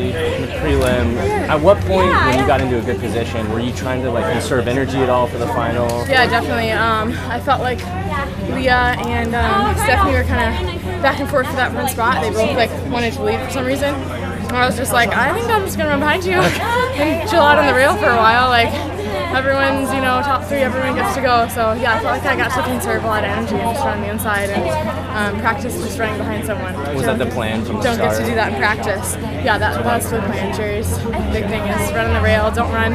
in the prelim. At what point, when you got into a good position, were you trying to like conserve energy at all for the final? Yeah, definitely. Um, I felt like Leah and um, Stephanie were kind of back and forth for that front spot. They both like wanted to leave for some reason. And I was just like, I think I'm just gonna run behind you and chill out on the rail for a while. Like everyone's, you know, top three, everyone gets to go. So yeah, I felt like I got to conserve a lot of energy and just run the inside and um, practice just running behind someone. Was that the plan from the Don't start? get to do that in practice. Yeah, that, that's the plan. Jerry's big thing is run on the rail. Don't run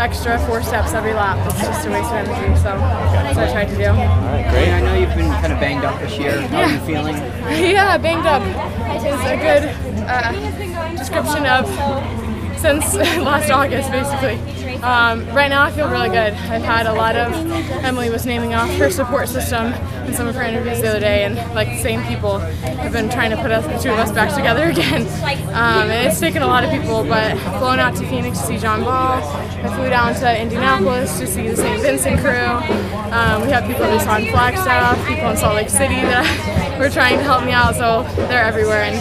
extra four steps every lap. It's just a waste of energy. So that's what I tried to do. All right, great. I know you've been kind of banged up this year. How are you feeling? Yeah, banged up is a good uh, description of since last August, basically. Um, right now, I feel really good. I've had a lot of. Emily was naming off her support system in some of her interviews the other day, and like the same people have been trying to put us, the two of us back together again. Um, it's taken a lot of people, but flown out to Phoenix to see John Ball. I flew down to Indianapolis to see the St. Vincent crew. Um, we have people just on Flagstaff, people in Salt Lake City that were trying to help me out, so they're everywhere. And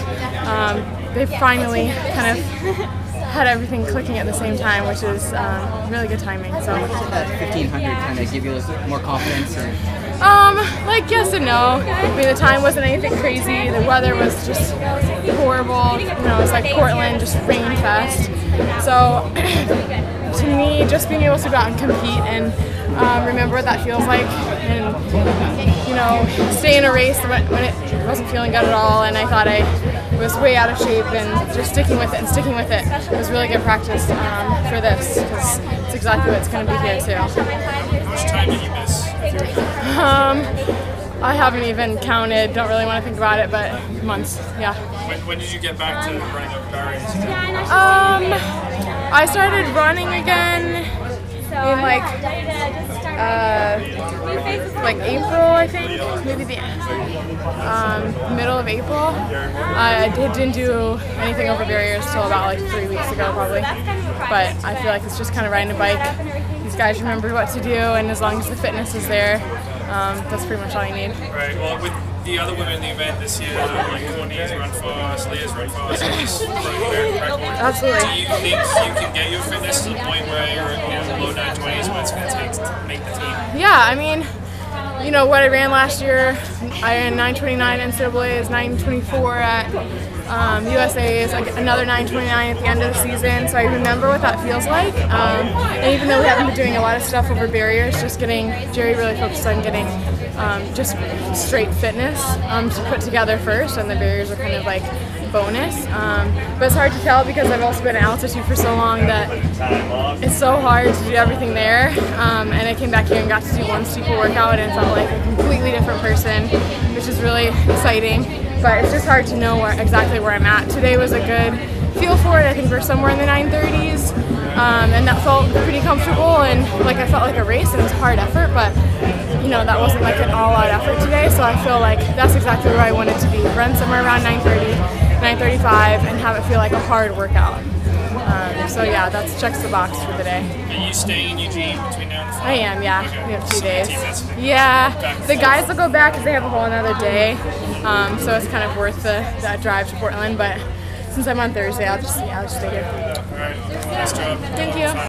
um, they finally kind of had everything clicking at the same time, which is um, really good timing. So, Did that 1500 kind of give you more confidence? Or? um, like yes and no. I mean, the time wasn't anything crazy. The weather was just horrible. You know, it was like Portland, just rain fest. So, me, just being able to go out and compete and um, remember what that feels like, and you know, stay in a race when, when it wasn't feeling good at all, and I thought I was way out of shape, and just sticking with it and sticking with it was really good practice um, for this because it's exactly what's going to be here too. How much time did you miss? Um, I haven't even counted. Don't really want to think about it, but months. Yeah. When, when did you get back to running up barriers? Um, I started running again in like uh, like April, I think, maybe the um, middle of April. I did, didn't do anything over barriers till about like three weeks ago, probably. But I feel like it's just kind of riding a bike. These guys remember what to do, and as long as the fitness is there, um, that's pretty much all you need. Right. Well, with the other women in the event this year, like Courtney's run fast, Leah's run fast, Absolutely. Do you think you can get your fitness to the point where you're in the low 920s, what it's going to take to make the team? Yeah, I mean, you know what I ran last year. I ran 929 NCAA's, 924 at um, Is like another 929 at the end of the season. So I remember what that feels like. Um, and even though we haven't been doing a lot of stuff over barriers, just getting Jerry really focused on getting um, just straight fitness um, to put together first, and the barriers are kind of like bonus. Um, but it's hard to tell because I've also been at altitude for so long that it's so hard to do everything there. Um, and I came back here and got to do one steeple workout and felt like a completely different person, which is really exciting. But it's just hard to know where exactly where I'm at. Today was a good feel for it. I think we're somewhere in the 930s, um, and that felt pretty comfortable. And like I felt like a race, and it was hard effort, but you know that wasn't like an all-out effort today. So I feel like that's exactly where I wanted to be. Run somewhere around 930, 935, and have it feel like a hard workout. Um, so yeah, that checks the box for the day. Are you staying in Eugene between now and the I am, yeah. Okay. We have two So days. Yeah, the guys will go back because they have a whole another day, um, so it's kind of worth the that drive to Portland. But since I'm on Thursday, I'll just yeah, I'll just stay here. All right. Nice job. Thank you.